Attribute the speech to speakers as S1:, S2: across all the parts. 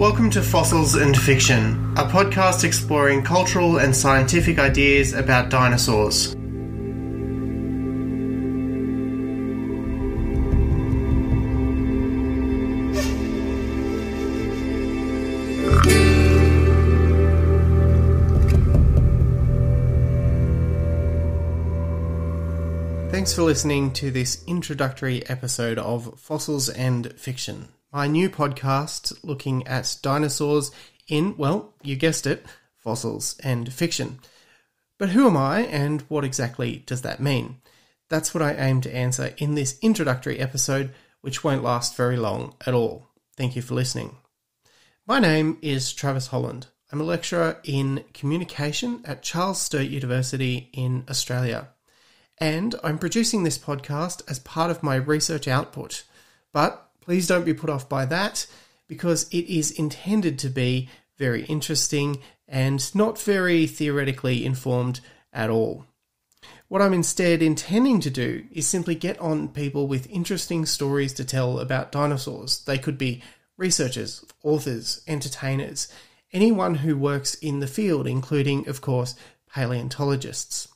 S1: Welcome to Fossils and Fiction, a podcast exploring cultural and scientific ideas about dinosaurs. Thanks for listening to this introductory episode of Fossils and Fiction, my new podcast looking at dinosaurs in, well, you guessed it, fossils and fiction. But who am I and what exactly does that mean? That's what I aim to answer in this introductory episode, which won't last very long at all. Thank you for listening. My name is Travis Holland. I'm a lecturer in communication at Charles Sturt University in Australia and I'm producing this podcast as part of my research output. But please don't be put off by that because it is intended to be very interesting and not very theoretically informed at all. What I'm instead intending to do is simply get on people with interesting stories to tell about dinosaurs. They could be researchers, authors, entertainers, anyone who works in the field, including, of course, paleontologists.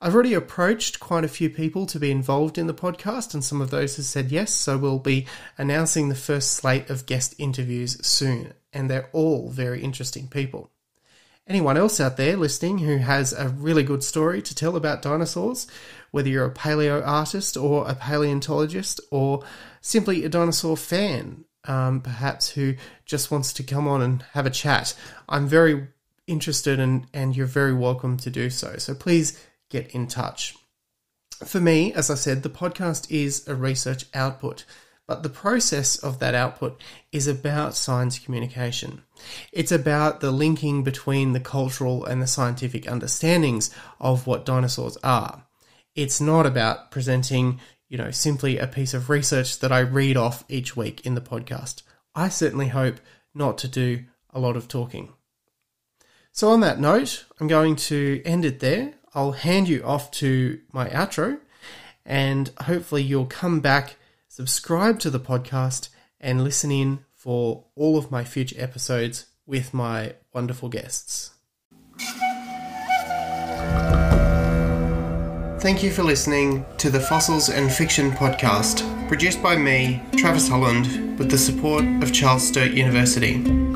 S1: I've already approached quite a few people to be involved in the podcast, and some of those have said yes. So we'll be announcing the first slate of guest interviews soon, and they're all very interesting people. Anyone else out there listening who has a really good story to tell about dinosaurs, whether you're a paleo artist or a paleontologist or simply a dinosaur fan, um, perhaps who just wants to come on and have a chat, I'm very interested and, and you're very welcome to do so. So please get in touch. For me, as I said, the podcast is a research output, but the process of that output is about science communication. It's about the linking between the cultural and the scientific understandings of what dinosaurs are. It's not about presenting, you know, simply a piece of research that I read off each week in the podcast. I certainly hope not to do a lot of talking. So, on that note, I'm going to end it there. I'll hand you off to my outro, and hopefully, you'll come back, subscribe to the podcast, and listen in for all of my future episodes with my wonderful guests. Thank you for listening to the Fossils and Fiction podcast, produced by me, Travis Holland, with the support of Charles Sturt University.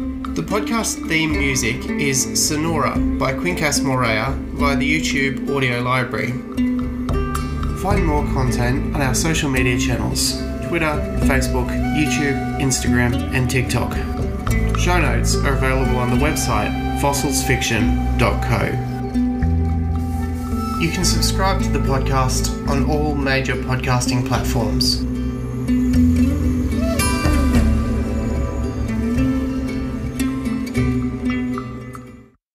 S1: Podcast theme music is Sonora by Quincas Moreira via the YouTube audio library. Find more content on our social media channels Twitter, Facebook, YouTube, Instagram, and TikTok. Show notes are available on the website fossilsfiction.co. You can subscribe to the podcast on all major podcasting platforms.